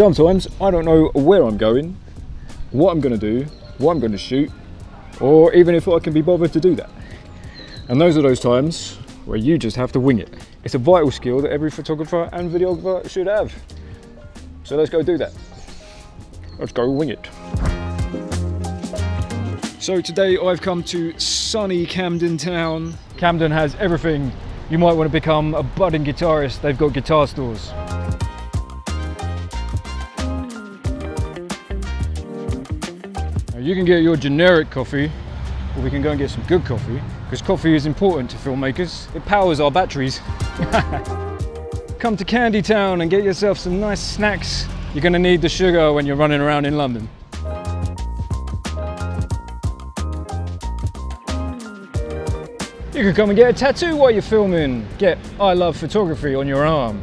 sometimes I don't know where I'm going, what I'm going to do, what I'm going to shoot, or even if I can be bothered to do that. And those are those times where you just have to wing it. It's a vital skill that every photographer and videographer should have. So let's go do that. Let's go wing it. So today I've come to sunny Camden Town. Camden has everything you might want to become a budding guitarist. They've got guitar stores. You can get your generic coffee or we can go and get some good coffee because coffee is important to filmmakers. It powers our batteries. Come to Candy Town and get yourself some nice snacks. You're going to need the sugar when you're running around in London. You can come and get a tattoo while you're filming. Get I love photography on your arm.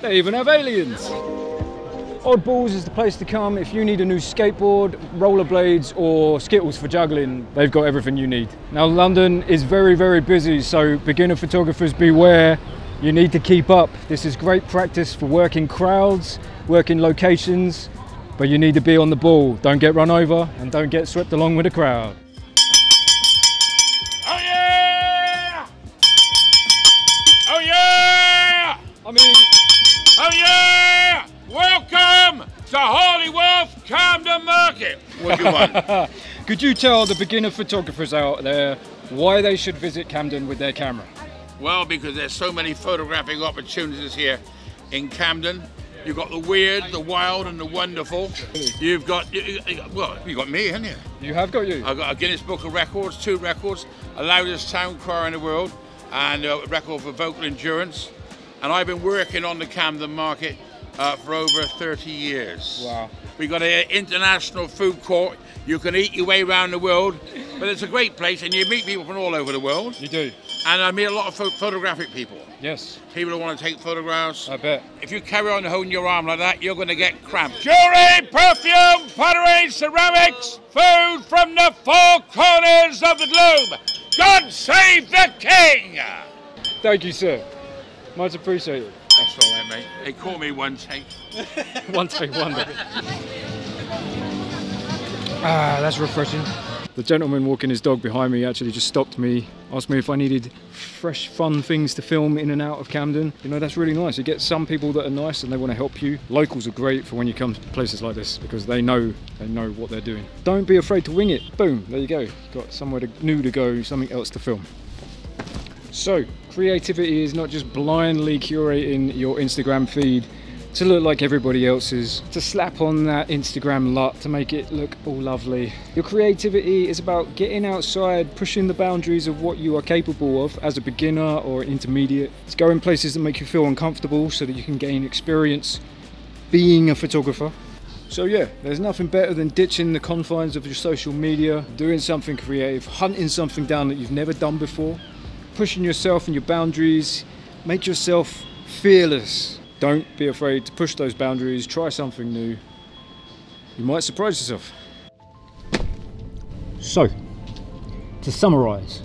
They even have aliens. Oddballs is the place to come if you need a new skateboard, rollerblades or skittles for juggling. They've got everything you need. Now London is very, very busy, so beginner photographers beware. You need to keep up. This is great practice for working crowds, working locations, but you need to be on the ball. Don't get run over and don't get swept along with the crowd. Camden Market. What do you want? could you tell the beginner photographers out there why they should visit Camden with their camera? well, because there's so many photographic opportunities here in Camden. You've got the weird, the wild, and the wonderful. You've got, you- you- well, you got me, haven't you? You have got you. I've got a Guinness Book of Records, two records, a loudest town crier in the world, and a record for vocal endurance. And I've been working on the Camden market uh, for over 30 years. Wow. We've got an international food court. You can eat your way around the world, but it's a great place, and you meet people from all over the world. You do. And I meet a lot of pho- photographic people. Yes, People who want to take photographs. I bet. If you carry on holding your arm like that, you're going to get cramped. Jewelry, perfume, pottery, ceramics, food from the four corners of the globe. God save the king! Thank you, sir. Much appreciated. That's all right, mate. They call me one take. One take wonder. Ah, that's refreshing. The gentleman walking his dog behind me actually just stopped me, asked me if I needed fresh, fun things to film in and out of Camden. You know, that's really nice. You get some people that are nice and they want to help you. Locals are great for when you come to places like this because they know they know what they're doing. Don't be afraid to wing it. Boom, there you go. Got somewhere to, new to go, something else to film. So, creativity is not just blindly curating your Instagram feed to look like everybody else's, to slap on that Instagram LUT to make it look all lovely. Your creativity is about getting outside, pushing the boundaries of what you are capable of as a beginner or intermediate. It's going places that make you feel uncomfortable so that you can gain experience being a photographer. So yeah, there's nothing better than ditching the confines of your social media, doing something creative, hunting something down that you've never done before, pushing yourself and your boundaries, make yourself fearless. Don't be afraid to push those boundaries, try something new. You might surprise yourself. So, to summarize,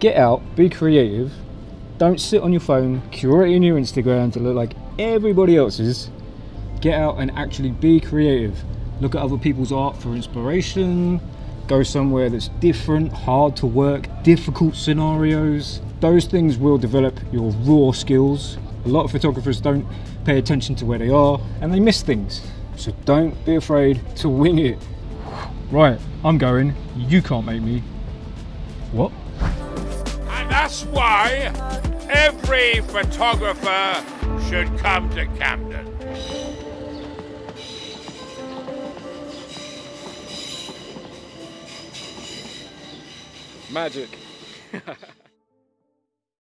get out, be creative, don't sit on your phone curating your Instagram to look like everybody else's get out and actually be creative. Look at other people's art for inspiration. Go somewhere that's different, hard to work, difficult scenarios. Those things will develop your raw skills. A lot of photographers don't pay attention to where they are and they miss things. So don't be afraid to wing it. Right, I'm going. You can't make me. What? And that's why every photographer should come to Camden. Magic.